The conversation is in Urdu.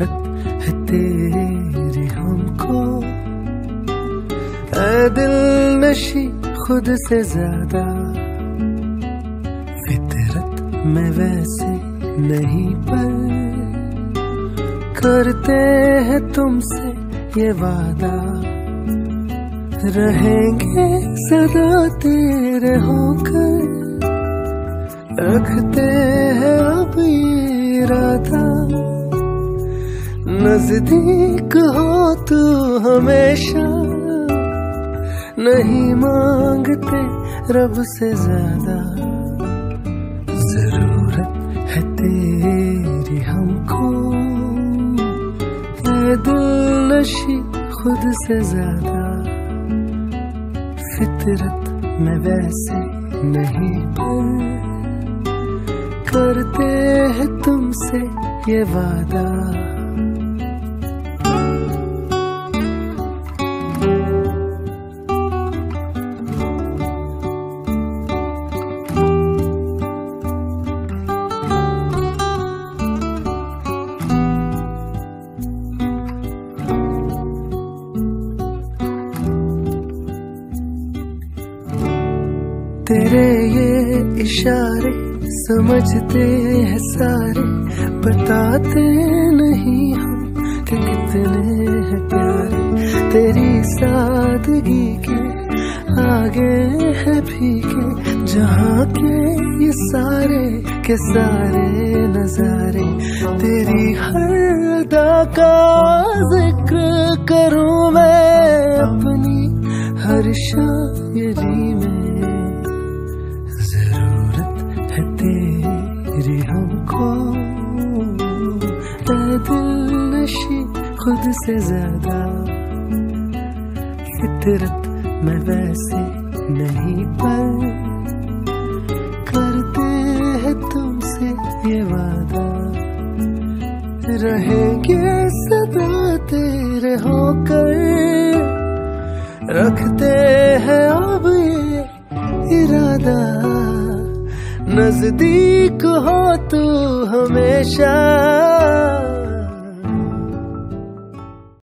ضرورت ہے تیری ہم کو۔ اے دل نشی خود سے زیادہ، فطرت میں ویسے نہیں پر۔ کرتے ہیں تم سے یہ وعدہ، رہیں گے صدا تیرے ہو کر۔ رکھتے ہیں اب یہ ارادہ۔ نزدیک ہو تو ہمیشہ نہیں مانگتے رب سے زیادہ۔ ضرورت ہے تیری ہم کو اے دل نشی خود سے زیادہ۔ فطرت میں ویسے نہیں پر کرتے ہیں تم سے یہ وعدہ۔ تیرے یہ اشارے سمجھتے ہیں سارے، بتاتے نہیں ہم کہ کتنے ہیں پیارے۔ تیری سادگی کے آگے ہے پھیکے جہاں کے یہ سارے کے سارے نظارے۔ تیری ہر ادا کا ذکر کروں میں اپنی ہر شاعری میں۔ تیری ہم کو اے دل نشی خود سے زیادہ فطرت میں ویسے نہیں، پر کرتے ہیں تم سے یہ وعدہ۔ رہیں گے سدا تیرے ہو کر، رکھتے ہیں اب نزدیک ہو تو ہمیشہ